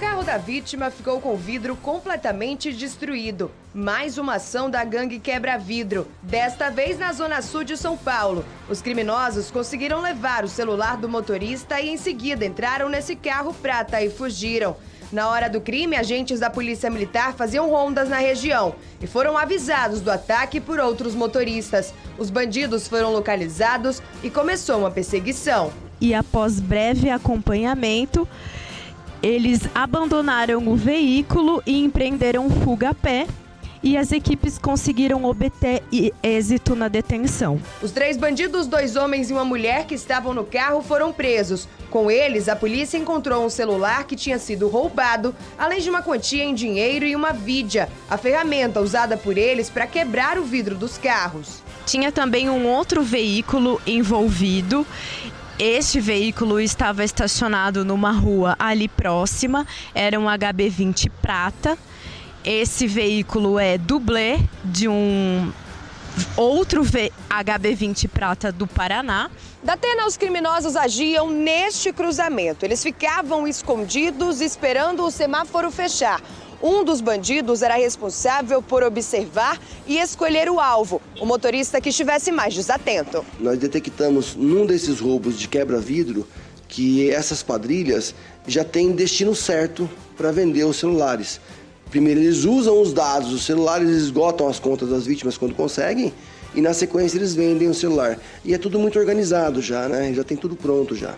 carro da vítima ficou com o vidro completamente destruído. Mais uma ação da gangue quebra-vidro, desta vez na zona sul de São Paulo. Os criminosos conseguiram levar o celular do motorista e em seguida entraram nesse carro prata e fugiram. Na hora do crime, agentes da Polícia Militar faziam rondas na região e foram avisados do ataque por outros motoristas. Os bandidos foram localizados e começou uma perseguição. E após breve acompanhamento, eles abandonaram o veículo e empreenderam fuga a pé e as equipes conseguiram obter êxito na detenção. Os três bandidos, dois homens e uma mulher que estavam no carro, foram presos. Com eles, a polícia encontrou um celular que tinha sido roubado, além de uma quantia em dinheiro e uma vidia, a ferramenta usada por eles para quebrar o vidro dos carros. Tinha também um outro veículo envolvido este veículo estava estacionado numa rua ali próxima, era um HB20 prata. Esse veículo é dublê de um outro HB20 prata do Paraná. Da Atena, os criminosos agiam neste cruzamento. Eles ficavam escondidos esperando o semáforo fechar. Um dos bandidos era responsável por observar e escolher o alvo, o motorista que estivesse mais desatento. Nós detectamos num desses roubos de quebra-vidro que essas quadrilhas já têm destino certo para vender os celulares. Primeiro, eles usam os dados dos celulares, esgotam as contas das vítimas quando conseguem, e na sequência eles vendem o celular. E é tudo muito organizado já, né? Já tem tudo pronto já.